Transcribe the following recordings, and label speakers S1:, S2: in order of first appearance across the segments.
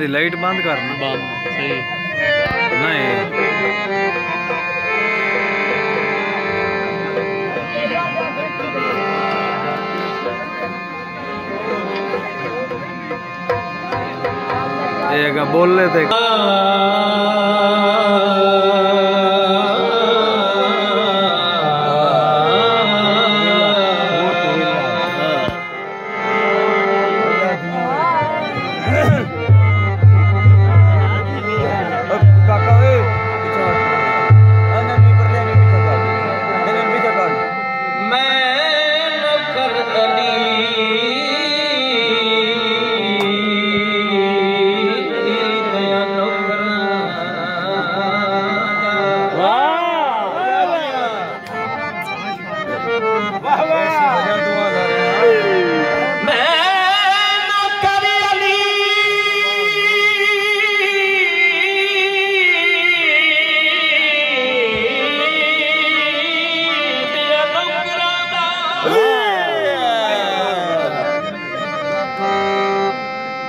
S1: अरे लाइट बंद कर बंद बोल रहे थे
S2: है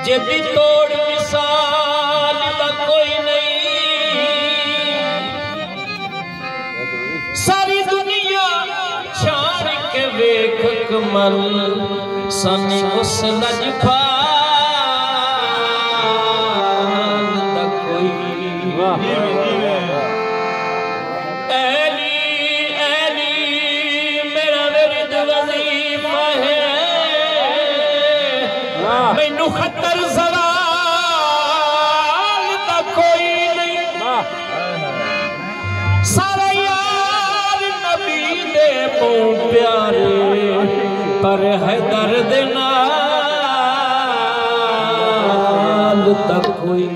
S2: जिद कोई नहीं। सारी दुनिया छान के वेख कमल सन उस नजफा ਪਰ ਹੈ ਦਰਦ ਨਾਲ ਤੱਕ ਕੋਈ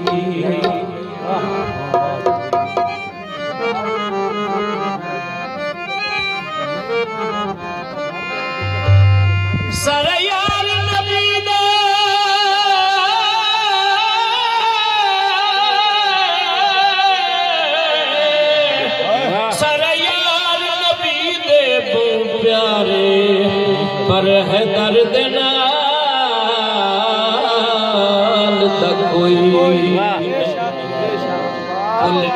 S2: पर है दर्द नाल तक कोई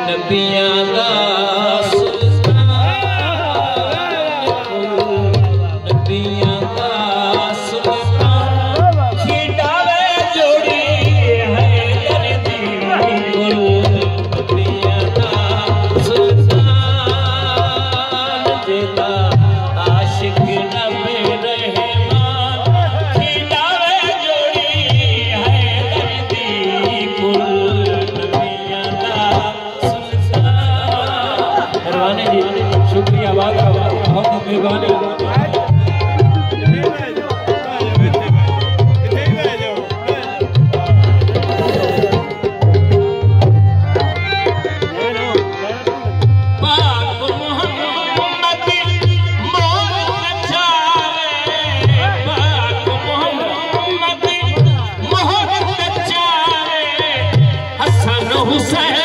S2: नबिया Não céu.